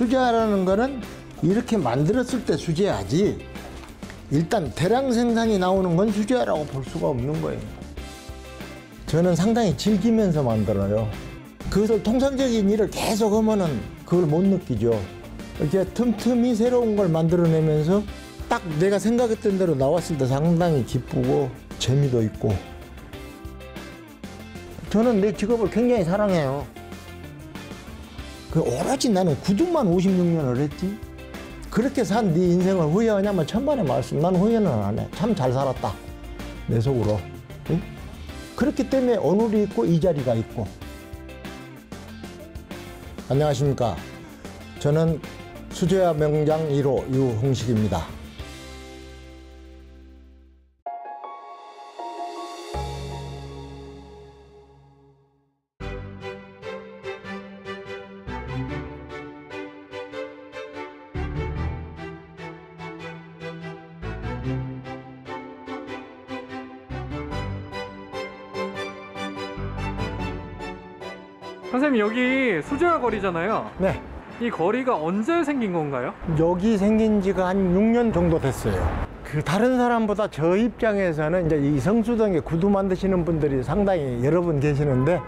수제화라는 거는 이렇게 만들었을 때 수제하지 일단 대량 생산이 나오는 건 수제화라고 볼 수가 없는 거예요. 저는 상당히 즐기면서 만들어요. 그것을 통상적인 일을 계속 하면은 그걸 못 느끼죠. 이렇게 틈틈이 새로운 걸 만들어내면서 딱 내가 생각했던 대로 나왔을 때 상당히 기쁘고 재미도 있고 저는 내 직업을 굉장히 사랑해요. 그 오로지 나는 구두만 56년을 했지. 그렇게 산 네 인생을 후회하냐면 천만의 말씀. 난 후회는 안 해. 참 잘 살았다. 내 속으로. 응? 그렇기 때문에 오늘이 있고 이 자리가 있고. 안녕하십니까. 저는 수제화 명장 1호 유홍식입니다. 선생님 여기 수제화 거리잖아요. 네. 이 거리가 언제 생긴 건가요? 여기 생긴 지가 한 6년 정도 됐어요. 그 다른 사람보다 저 입장에서는 이제 이 성수동에 구두 만드시는 분들이 상당히 여러 분 계시는데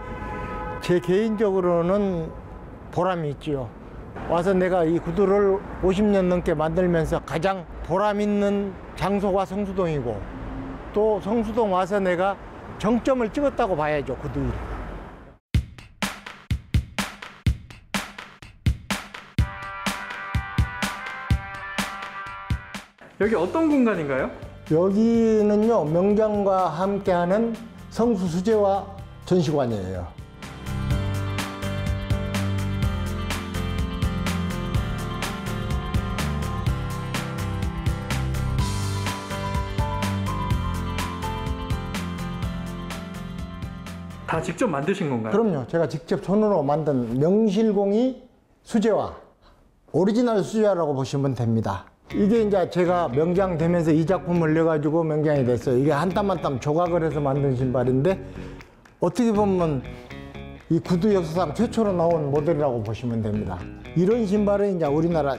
제 개인적으로는 보람이 있지요. 와서 내가 이 구두를 50년 넘게 만들면서 가장 보람 있는 장소가 성수동이고 또 성수동 와서 내가 정점을 찍었다고 봐야죠, 구두 일. 여기 어떤 공간인가요? 여기는요 명장과 함께하는 성수 수제화 전시관이에요. 다 직접 만드신 건가요? 그럼요. 제가 직접 손으로 만든 명실공히 수제화, 오리지널 수제화라고 보시면 됩니다. 이게 이제 제가 명장 되면서 이 작품을 내가지고 명장이 됐어요. 이게 한 땀 한 땀 조각을 해서 만든 신발인데 어떻게 보면 이 구두 역사상 최초로 나온 모델이라고 보시면 됩니다. 이런 신발은 이제 우리나라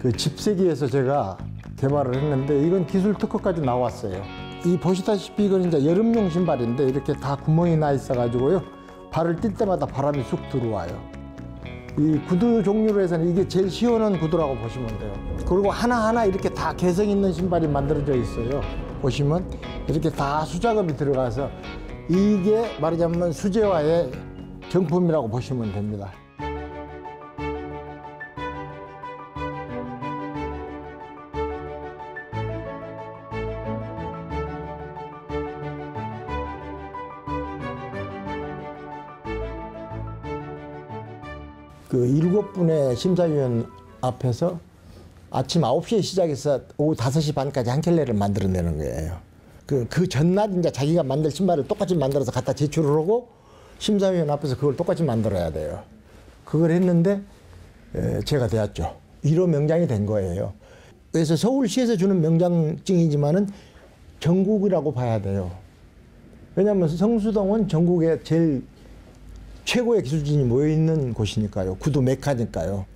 그 집세기에서 제가 개발을 했는데 이건 기술 특허까지 나왔어요. 이 보시다시피 이건 이제 여름용 신발인데 이렇게 다 구멍이 나 있어가지고요. 발을 뛸 때마다 바람이 쑥 들어와요. 이 구두 종류로 해서는 이게 제일 시원한 구두라고 보시면 돼요. 그리고 하나하나 이렇게 다 개성 있는 신발이 만들어져 있어요. 보시면 이렇게 다 수작업이 들어가서 이게 말하자면 수제화의 정품이라고 보시면 됩니다. 그 일곱 분의 심사위원 앞에서 아침 9시에 시작해서 오후 5시 반까지 한 켤레를 만들어내는 거예요. 그, 그 전날 이제 자기가 만들 신발을 똑같이 만들어서 갖다 제출을 하고 심사위원 앞에서 그걸 똑같이 만들어야 돼요. 그걸 했는데 에, 제가 되었죠. 1호 명장이 된 거예요. 그래서 서울시에서 주는 명장증이지만은 전국이라고 봐야 돼요. 왜냐하면 성수동은 전국에 제일 최고의 기술진이 모여 있는 곳이니까요. 구두 메카니까요.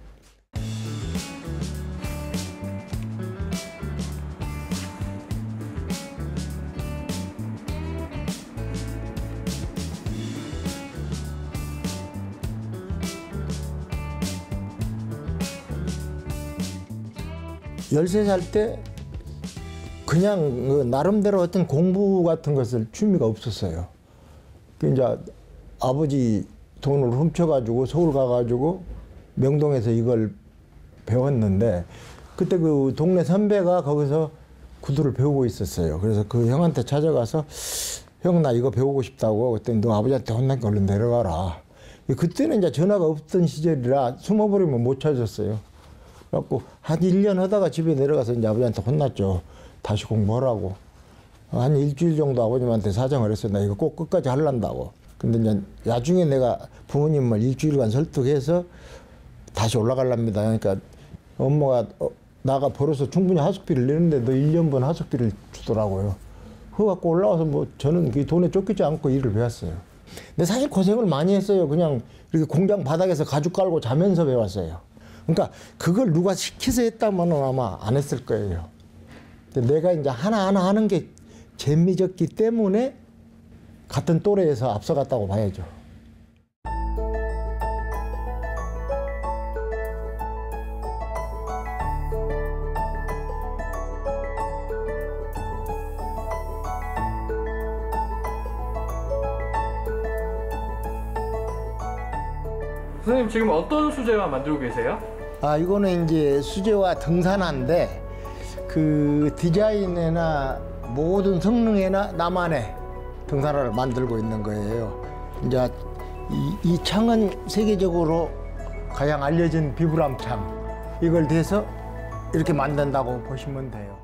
열세 살 때 그냥 그 나름대로 어떤 공부 같은 것을 취미가 없었어요. 그 이제 아버지 돈을 훔쳐가지고 서울 가가지고 명동에서 이걸 배웠는데 그때 그 동네 선배가 거기서 구두를 배우고 있었어요. 그래서 그 형한테 찾아가서 형 나 이거 배우고 싶다고 그랬더니 너 아버지한테 혼나니까 내려가라. 그때는 이제 전화가 없던 시절이라 숨어버리면 못 찾았어요. 그래갖고 한 1년 하다가 집에 내려가서 이제 아버지한테 혼났죠. 다시 공부하라고. 한 일주일 정도 아버님한테 사정을 했어요. 나 이거 꼭 끝까지 하려다고. 근데 이제 나중에 내가 부모님을 일주일간 설득해서 다시 올라가랍니다. 그러니까 엄마가 어, 나가 벌어서 충분히 하숙비를 내는데 너 1년 분 하숙비를 주더라고요. 그거 갖고 올라와서 뭐 저는 그 돈에 쫓기지 않고 일을 배웠어요. 근데 사실 고생을 많이 했어요. 그냥 이렇게 공장 바닥에서 가죽 깔고 자면서 배웠어요. 그러니까 그걸 누가 시켜서 했다면 아마 안 했을 거예요. 근데 내가 이제 하나하나 하는 게 재미졌기 때문에 같은 또래에서 앞서갔다고 봐야죠. 선생님 지금 어떤 수제화 만들고 계세요? 아 이거는 이제 수제화 등산화인데 그 디자인에나 모든 성능에나 나만의 등산화를 만들고 있는 거예요. 이제 이, 이 창은 세계적으로 가장 알려진 비브람 창 이걸 대서 이렇게 만든다고 보시면 돼요.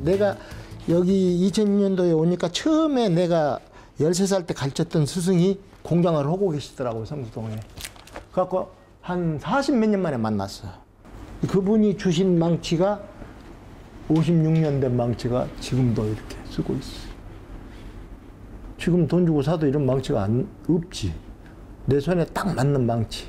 내가 여기 2006년도에 오니까 처음에 내가 13살 때 가르쳤던 스승이 공장을 하고 계시더라고요, 성수동에. 그래갖고 한 40 몇 년 만에 만났어. 그분이 주신 망치가 56년 된 망치가 지금도 이렇게 쓰고 있어. 지금 돈 주고 사도 이런 망치가 안, 없지. 내 손에 딱 맞는 망치.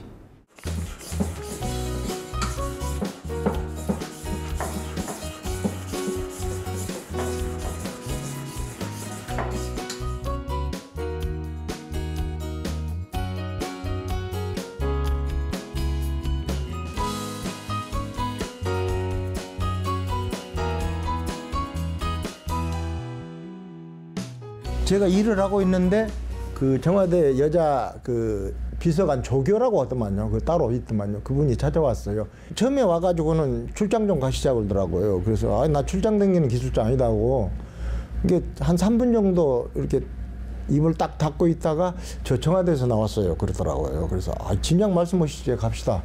제가 일을 하고 있는데 그 청와대 여자 그 비서관 조교라고 하더만요. 그 따로 있더만요. 그분이 찾아왔어요. 처음에 와가지고는 출장 좀 가시자 그러더라고요. 그래서 아, 나 출장 다니는 기술자 아니다고. 이게 한 3분 정도 이렇게 입을 딱 닫고 있다가 저 청와대에서 나왔어요. 그러더라고요. 그래서 아, 진작 말씀하시지 갑시다.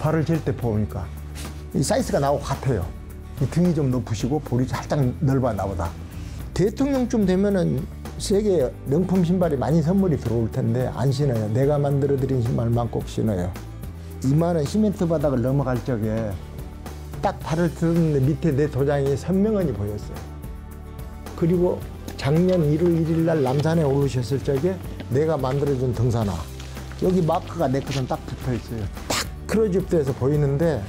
발을 잴 때 보니까 이 사이즈가 나하고 같아요. 이 등이 좀 높으시고 볼이 살짝 넓어 나보다. 대통령쯤 되면은 세계 명품 신발이 많이 선물이 들어올 텐데 안 신어요. 내가 만들어 드린 신발만 꼭 신어요. 이만한 시멘트 바닥을 넘어갈 적에 딱 발을 들었는데 밑에 내 도장이 선명하니 보였어요. 그리고 작년 1월 1일 날 남산에 오르셨을 적에 내가 만들어준 등산화 여기 마크가 내 것은 딱 붙어 있어요. 딱 크로즈업돼서 보이는데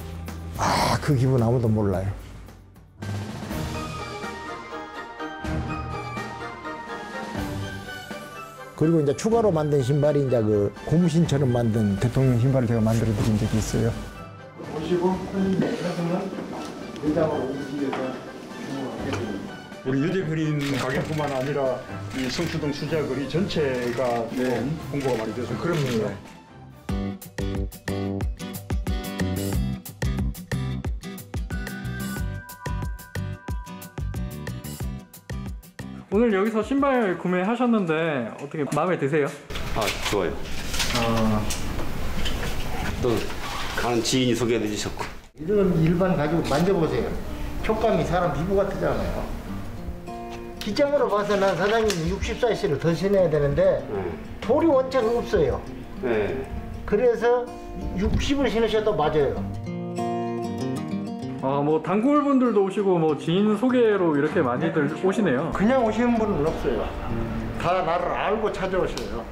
아 그 기분 아무도 몰라요. 그리고 이제 추가로 만든 신발이 이제 그 고무신처럼 만든 대통령 신발을 제가 만들어 드린 적이 있어요. 보시고 손님 움직여서. 우리 그림 가게뿐만 아니라 이 성수동 수자 거리 전체가 좀 홍보가 많이 돼서 그럼요. 오늘 여기서 신발 구매하셨는데 어떻게 마음에 드세요? 아 좋아요. 또 가는 지인이 소개해 주셨고 이런 일반 가지고 만져보세요. 촉감이 사람 피부 같잖아요. 기장으로 봐서 난 사장님 60 사이즈를 더 신어야 되는데 돌이 원체 없어요. 네. 그래서 60을 신으셔도 맞아요. 아, 뭐 단골 분들도 오시고 뭐 지인 소개로 이렇게 많이들 오시네요. 그냥 오시는 분은 없어요. 다 나를 알고 찾아오셔요.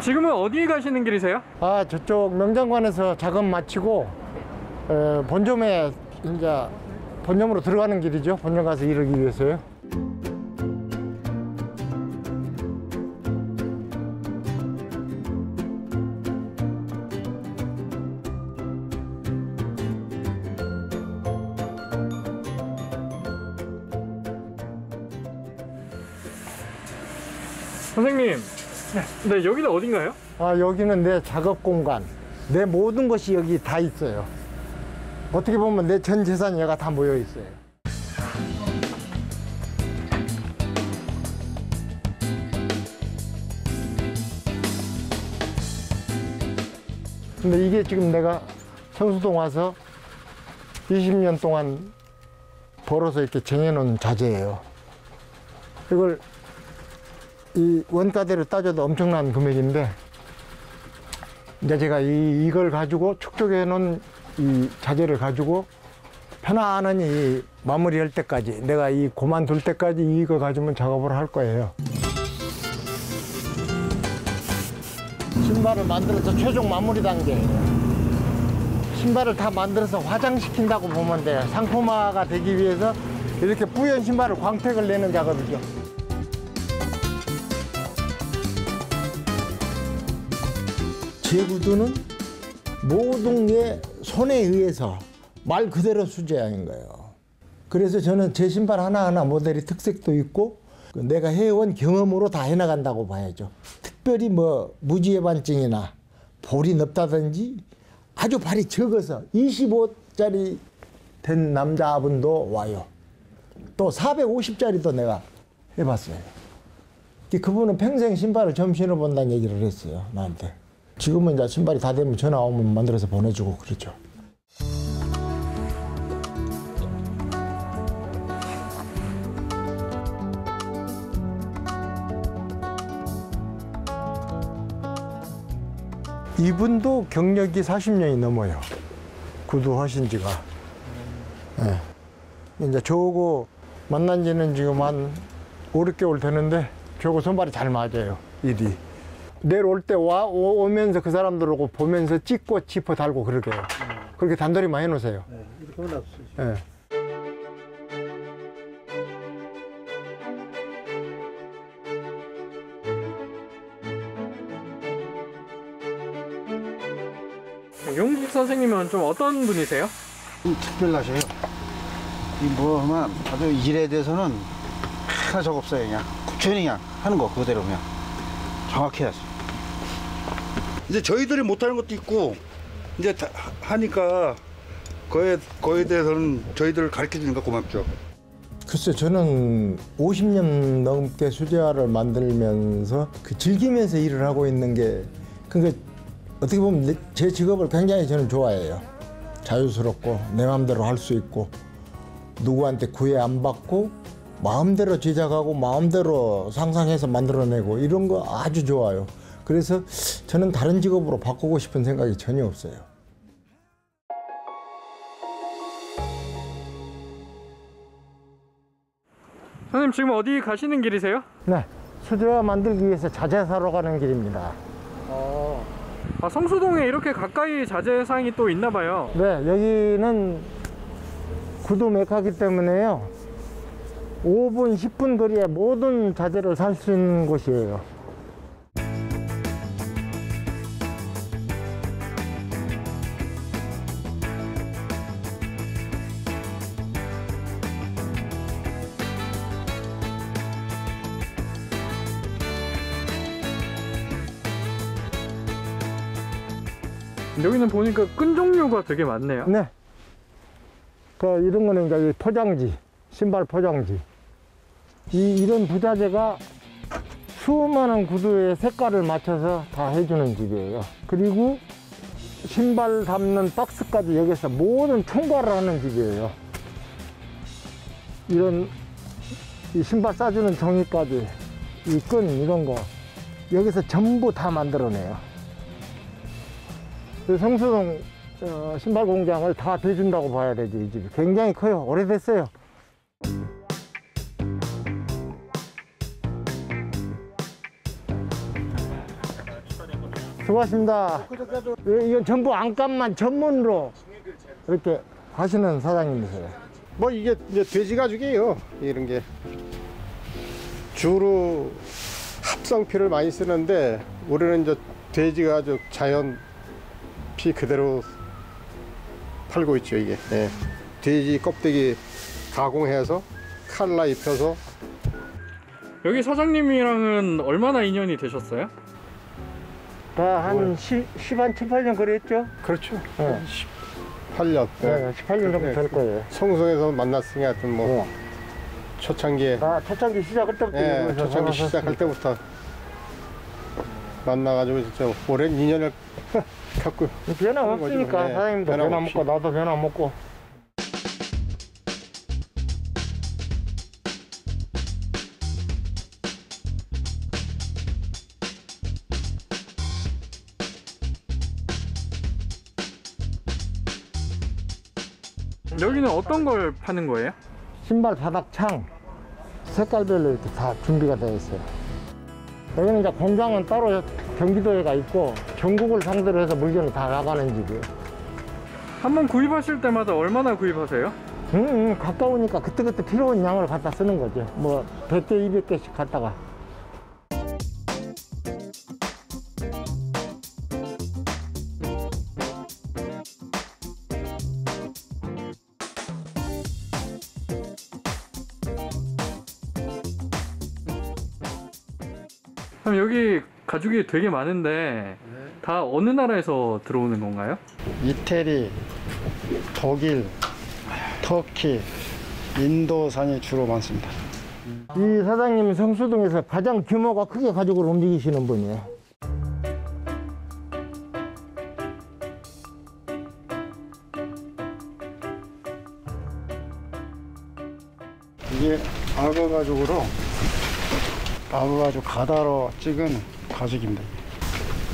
지금은 어디 가시는 길이세요? 아 저쪽 명장관에서 작업 마치고 에, 본점에 이제 본점으로 들어가는 길이죠. 본점 가서 일하기 위해서요. 네 여기는 어딘가요? 아 여기는 내 작업 공간. 내 모든 것이 여기 다 있어요. 어떻게 보면 내 전 재산이 여가 다 모여 있어요. 근데 이게 지금 내가 성수동 와서 20년 동안 벌어서 이렇게 쟁여놓은 자재예요. 이걸 이 원가대로 따져도 엄청난 금액인데 이제 제가 이, 이걸 가지고 축적해 놓은 이 자재를 가지고 편안하니 마무리할 때까지 내가 이 고만둘 때까지 이거 가지고 작업을 할 거예요. 신발을 만들어서 최종 마무리 단계. 신발을 다 만들어서 화장시킨다고 보면 돼요. 상품화가 되기 위해서 이렇게 뿌연 신발을 광택을 내는 작업이죠. 제 구두는 모든 게 손에 의해서 말 그대로 수제한 거예요. 그래서 저는 제 신발 하나하나 모델이 특색도 있고 그 내가 해온 경험으로 다 해나간다고 봐야죠. 특별히 뭐 무지해반증이나 볼이 넓다든지 아주 발이 적어서 25짜리 된 남자분도 와요. 또 450짜리도 내가 해봤어요. 그분은 평생 신발을 처음 신어본다는 얘기를 했어요, 나한테. 지금은 이제 신발이 다 되면 전화 오면 만들어서 보내주고 그러죠. 이분도 경력이 40년이 넘어요. 구두 하신 지가. 예. 이제 저거 만난 지는 지금 한 5, 6개월 되는데 저거 손발이 잘 맞아요. 일이. 내일 올때 와, 오- 오면서 그 사람들하고 보면서 찍고 지퍼 달고 그러게요. 그렇게 단돌이만 해놓으세요. 이렇게 올라왔어요. 예. 용국 선생님은 좀 어떤 분이세요? 좀 특별하셔요. 이뭐 하면 아주 일에 대해서는 하나 적 없어요 그냥 그냥 하는 거 그대로 그냥 정확해야지. 이제 저희들이 못하는 것도 있고 이제 다 하니까 그에 그에 대해서는 저희들 가르쳐 주니까 고맙죠. 글쎄 저는 50년 넘게 수제화를 만들면서 그 즐기면서 일을 하고 있는 게 그게 어떻게 보면 내- 제 직업을 굉장히 저는 좋아해요. 자유스럽고 내 마음대로 할 수 있고 누구한테 구애 안 받고 마음대로 제작하고 마음대로 상상해서 만들어내고 이런 거 아주 좋아요. 그래서 저는 다른 직업으로 바꾸고 싶은 생각이 전혀 없어요. 선생님 지금 어디 가시는 길이세요? 네, 수제화 만들기 위해서 자재 사러 가는 길입니다. 아, 성수동에 이렇게 가까이 자재상이 또 있나 봐요. 네, 여기는 구두 메카기 때문에요. 5분, 10분 거리에 모든 자재를 살 수 있는 곳이에요. 여기는 보니까 끈 종류가 되게 많네요. 네. 그 이런 거는 포장지, 신발 포장지. 이 이런 부자재가 수많은 구두의 색깔을 맞춰서 다 해주는 집이에요. 그리고 신발 담는 박스까지 여기서 모든 총괄을 하는 집이에요. 이런 이 신발 싸주는 종이까지 이 끈 이런 거 여기서 전부 다 만들어내요. 그 성수동 어, 신발 공장을 다 대준다고 봐야 되죠, 이 집이. 굉장히 커요. 오래됐어요. 수고하십니다. 예, 이건 전부 안감만 전문으로 이렇게 하시는 사장님이세요. 뭐 이게 이제 돼지 가죽이에요. 이런 게 주로 합성피를 많이 쓰는데 우리는 이제 돼지 가죽 자연 피 그대로 팔고 있죠 이게. 예. 돼지 껍데기 가공해서 칼라 입혀서 여기 사장님이랑은 얼마나 인연이 되셨어요? 다한 10한 7, 8년 거래했죠? 그렇죠. 네. 18년. 네, 18년 정도 될 거예요. 성송에서 만났으니 하여튼 뭐 네. 초창기에 아, 초창기 시작할 때부터 예, 초창기. 시작할 때부터 만나가지고 진짜 오랜 인연을 자꾸 변화 없으니까 네. 사장님도. 변화, 변화 먹고 나도 변화 먹고. 여기는 어떤 걸 파는 거예요? 신발 바닥 창. 색깔별로 이렇게 다 준비가 되어 있어요. 여기는 이제 공장은 따로 경기도에가 있고 전국을 상대로 해서 물건이 다 나가는 집이에요. 한 번 구입하실 때마다 얼마나 구입하세요? 음, 음, 가까우니까 그때그때 필요한 양을 갖다 쓰는 거죠. 뭐 100개, 200개씩 갖다가. 가죽이 되게 많은데 다 어느 나라에서 들어오는 건가요? 이태리, 독일, 터키, 인도산이 주로 많습니다. 이 사장님이 성수동에서 가장 규모가 크게 가죽을 움직이시는 분이에요. 이게 악어 가죽으로 악어 가죽 가다로 찍은 가죽입니다.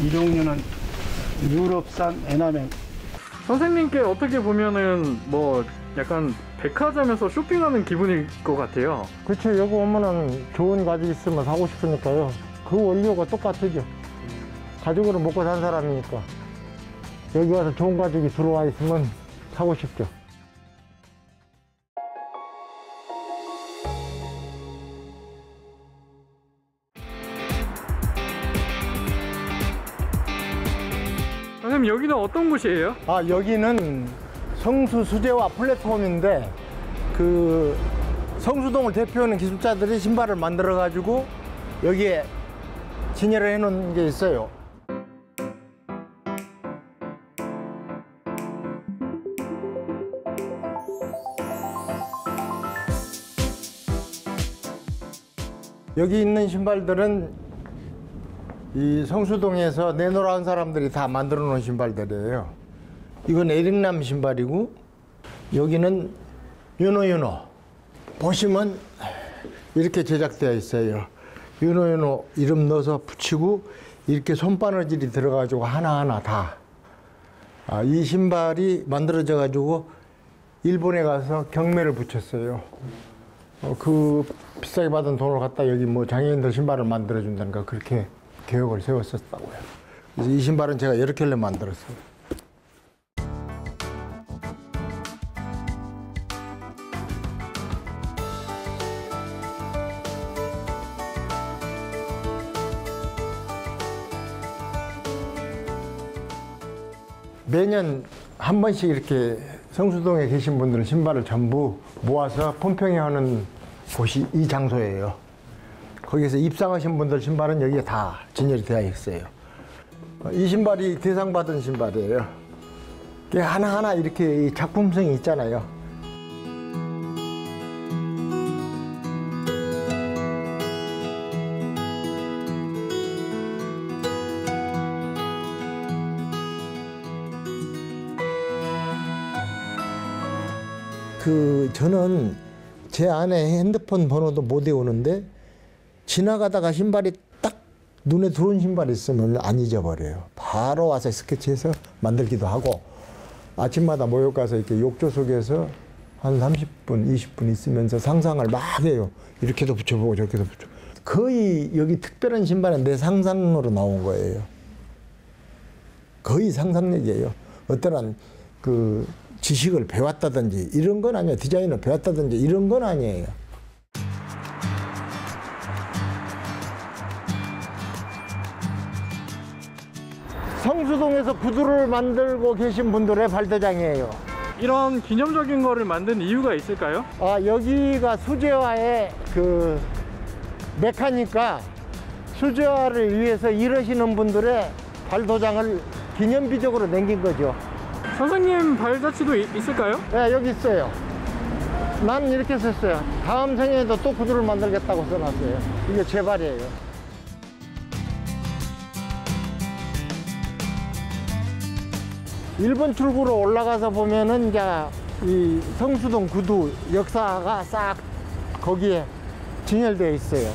이 종류는 유럽산 에나멜 선생님께 어떻게 보면은 뭐 약간 백화점에서 쇼핑하는 기분일 것 같아요. 그렇죠. 여기 오면은 좋은 가죽 있으면 사고 싶으니까요. 그 원료가 똑같으죠. 가죽으로 먹고 산 사람이니까. 여기 와서 좋은 가죽이 들어와 있으면 사고 싶죠. 선생님 여기는 어떤 곳이에요? 아, 여기는 성수 수제화 플랫폼인데 그 성수동을 대표하는 기술자들이 신발을 만들어 가지고 여기에 진열을 해 놓은 게 있어요. 여기 있는 신발들은 이 성수동에서 내노라한 사람들이 다 만들어 놓은 신발들이에요. 이건 에릭남 신발이고 여기는 윤호윤호 보시면 이렇게 제작되어 있어요. 윤호윤호 이름 넣어서 붙이고 이렇게 손바느질이 들어가지고 하나하나 다. 아, 이 신발이 만들어져 가지고 일본에 가서 경매를 붙였어요. 어, 그 비싸게 받은 돈을 갖다 여기 뭐 장애인들 신발을 만들어 준다니까 그렇게 계획을 세웠었다고요. 그래서 이 신발은 제가 여러 켤레 만들었어요. 매년 한 번씩 이렇게 성수동에 계신 분들은 신발을 전부 모아서 품평회 하는 곳이 이 장소예요. 거기서 입상하신 분들 신발은 여기에 다 진열이 되어 있어요. 이 신발이 대상 받은 신발이에요. 하나하나 이렇게 이 작품성이 있잖아요. 그 저는 제 아내 핸드폰 번호도 못 외우는데 지나가다가 신발이 딱 눈에 들어온 신발이 있으면 안 잊어버려요. 바로 와서 스케치해서 만들기도 하고 아침마다 모욕 가서 이렇게 욕조 속에서 한 30분, 20분 있으면서 상상을 막 해요. 이렇게도 붙여보고 저렇게도 붙여. 거의 여기 특별한 신발은 내 상상으로 나온 거예요. 거의 상상력이에요. 어떠한 그 지식을 배웠다든지 이런 건 아니에요. 디자인을 배웠다든지 이런 건 아니에요. 성수동에서 구두를 만들고 계신 분들의 발대장이에요. 이런 기념적인 거를 만든 이유가 있을까요? 아, 여기가 수제화의 그 메카니까 수제화를 위해서 일하시는 분들의 발도장을 기념비적으로 남긴 거죠. 선생님 발자취도 이- 있을까요? 네, 여기 있어요. 난 이렇게 썼어요. 다음 생에도 또 구두를 만들겠다고 써놨어요. 이게 제 발이에요. 일본 출구로 올라가서 보면은 이제 이 성수동 구두 역사가 싹 거기에 진열되어 있어요.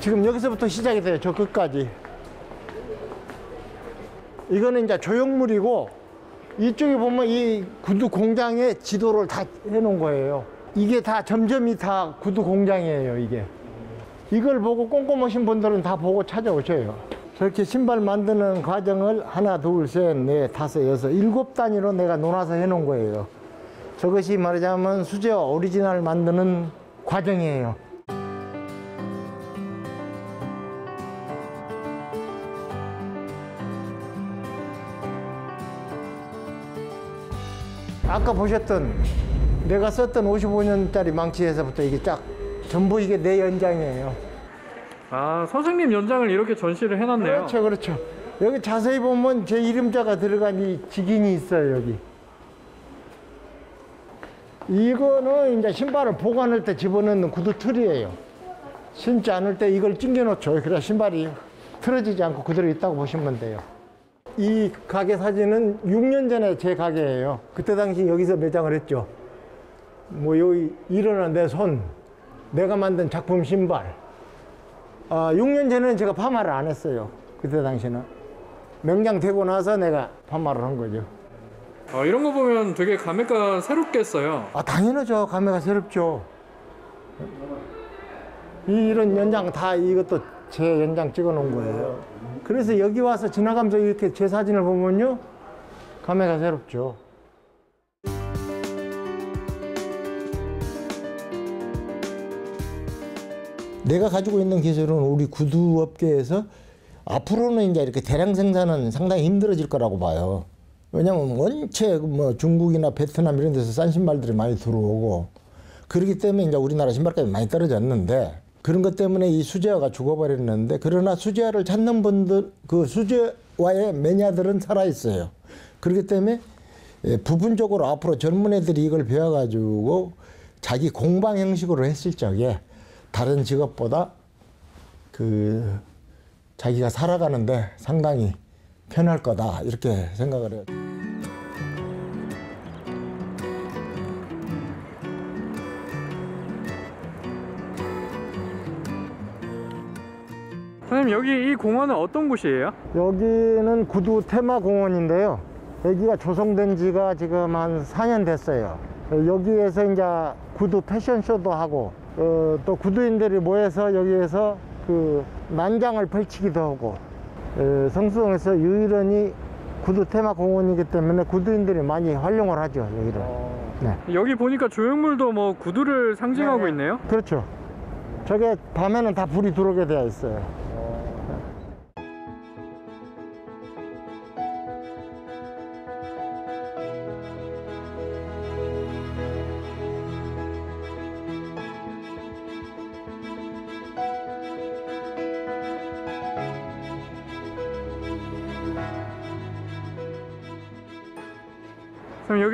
지금 여기서부터 시작이 돼요. 저 끝까지. 이거는 이제 조형물이고 이쪽에 보면 이 구두 공장의 지도를 다 해놓은 거예요. 이게 다 점점이 다 구두 공장이에요. 이게. 이걸 보고 꼼꼼하신 분들은 다 보고 찾아오셔요. 저렇게 신발 만드는 과정을 하나, 둘, 셋, 넷, 다섯, 여섯, 일곱 단위로 내가 논아서 해놓은 거예요. 저것이 말하자면 수제화 오리지널 만드는 과정이에요. 아까 보셨던 내가 썼던 55년짜리 망치에서부터 이게 쫙 전부 이게 내 연장이에요. 아 선생님 연장을 이렇게 전시를 해놨네요. 그렇죠, 그렇죠. 여기 자세히 보면 제 이름자가 들어간 이 직인이 있어요, 여기. 이거는 이제 신발을 보관할 때 집어넣는 구두 틀이에요. 신지 않을 때 이걸 찡겨 놓죠. 그래야 신발이 틀어지지 않고 그대로 있다고 보시면 돼요. 이 가게 사진은 6년 전에 제 가게예요. 그때 당시 여기서 매장을 했죠. 뭐 여기 일어난 내 손, 내가 만든 작품 신발. 아, 6년 전에는 제가 파마를 안 했어요. 그때 당시는. 명장 되고 나서 내가 파마를 한 거죠. 어, 이런 거 보면 되게 감회가 새롭겠어요. 아, 당연하죠. 감회가 새롭죠. 이- 이런 연장 다 이것도 제 연장 찍어 놓은 거예요. 그래서 여기 와서 지나가면서 이렇게 제 사진을 보면요. 감회가 새롭죠. 내가 가지고 있는 기술은 우리 구두 업계에서 앞으로는 이제 이렇게 대량 생산은 상당히 힘들어질 거라고 봐요. 왜냐면 원체 뭐 중국이나 베트남 이런 데서 싼 신발들이 많이 들어오고 그렇기 때문에 이제 우리나라 신발값이 많이 떨어졌는데 그런 것 때문에 이 수제화가 죽어버렸는데 그러나 수제화를 찾는 분들 그 수제화의 매니아들은 살아 있어요. 그렇기 때문에 예, 부분적으로 앞으로 젊은 애들이 이걸 배워가지고 자기 공방 형식으로 했을 적에 다른 직업보다 그 자기가 살아가는데 상당히 편할 거다 이렇게 생각을 해요. 선생님 여기 이 공원은 어떤 곳이에요? 여기는 구두 테마 공원인데요. 여기가 조성된 지가 지금 한 4년 됐어요. 여기에서 이제 구두 패션쇼도 하고 어, 또 구두인들이 모여서 여기에서 그 난장을 펼치기도 하고 에, 성수동에서 유일하니 구두 테마 공원이기 때문에 구두인들이 많이 활용을 하죠 여기를. 네. 여기 보니까 조형물도 뭐 구두를 상징하고 네네. 있네요. 그렇죠. 저게 밤에는 다 불이 들어오게 되어 있어요.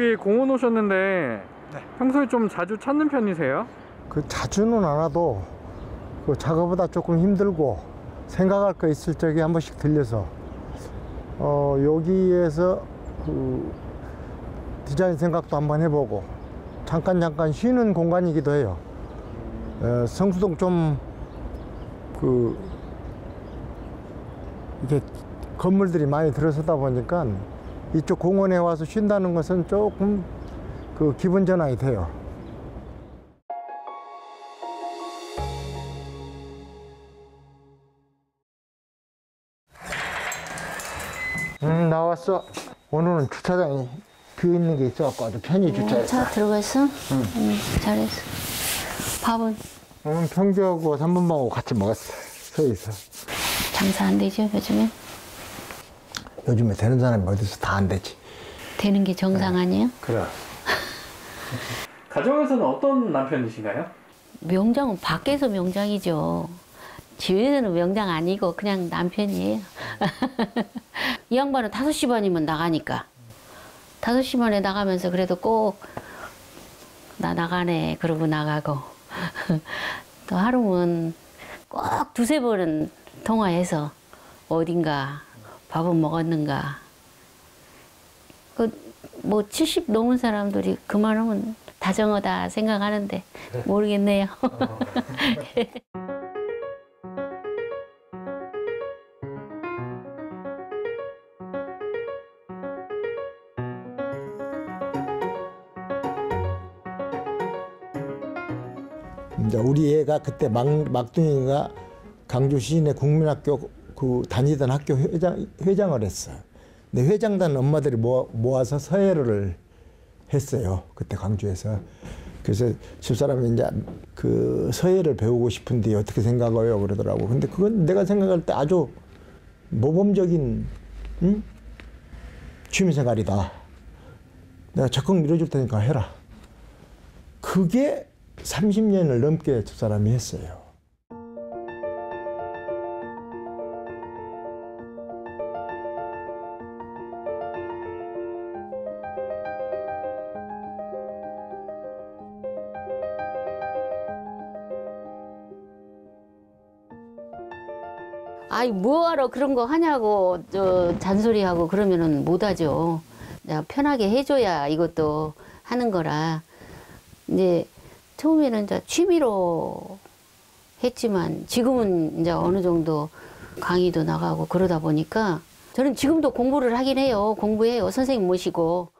여기 공원 오셨는데 평소에 좀 자주 찾는 편이세요? 그 자주는 안 와도 그 작업보다 조금 힘들고 생각할 거 있을 적에 한 번씩 들려서 어 여기에서 그 디자인 생각도 한번 해보고 잠깐 잠깐 쉬는 공간이기도 해요. 에, 성수동 좀그 이게 건물들이 많이 들어서다 보니까 이쪽 공원에 와서 쉰다는 것은 조금 그 기분 전환이 돼요. 음 나왔어. 오늘은 주차장이 비어 있는 게 있어갖고 아주 편히 주차했어. 차 들어가 있어? 응. 잘했어. 밥은 오늘 평주하고 삼분방하고 같이 먹었어. 서 있어. 장사 안 되죠, 요즘에? 요즘에 되는 사람이 어디서 다 안 되지. 되는 게 정상 아니에요? 그래. 가정에서는 어떤 남편이신가요? 명장은 밖에서 명장이죠. 집에서는 명장 아니고 그냥 남편이에요. 이 양반은 5시 반이면 나가니까. 5시 반에 나가면서 그래도 꼭 나 나가네 그러고 나가고 또 하루는 꼭 두세 번은 통화해서 어딘가 밥은 먹었는가. 그 뭐 70 넘은 사람들이 그만하면 다정하다 생각하는데 모르겠네요. 어. 우리 애가 그때 막, 막둥이가 강주 시인의 국민학교 그 다니던 학교 회장 회장을 했어. 근데 회장단 엄마들이 모아, 모아서 서예를 했어요. 그때 광주에서. 그래서 집사람이 이제 그 서예를 배우고 싶은데 어떻게 생각해요? 그러더라고. 근데 그건 내가 생각할 때 아주 모범적인 응? 취미생활이다. 내가 적극 밀어줄 테니까 해라. 그게 30년을 넘게 집사람이 했어요. 아이 뭐하러 그런 거 하냐고 저 잔소리하고 그러면은 못하죠. 편하게 해줘야 이것도 하는 거라 이제 처음에는 이제 취미로 했지만 지금은 이제 어느 정도 강의도 나가고 그러다 보니까 저는 지금도 공부를 하긴 해요. 공부해요. 선생님 모시고.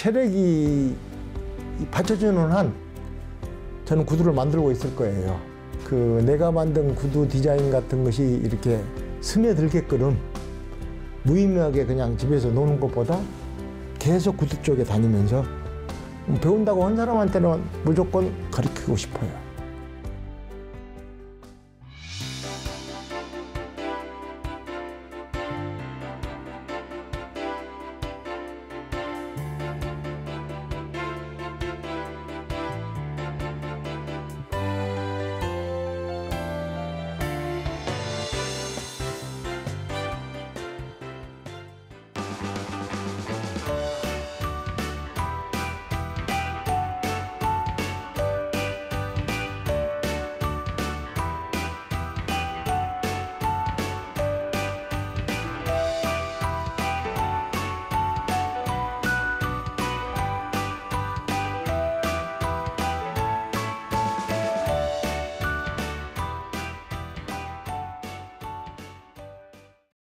체력이 받쳐주는 한 저는 구두를 만들고 있을 거예요. 그 내가 만든 구두 디자인 같은 것이 이렇게 스며들게끔 무의미하게 그냥 집에서 노는 것보다 계속 구두 쪽에 다니면서 배운다고 한 사람한테는 무조건 가르치고 싶어요.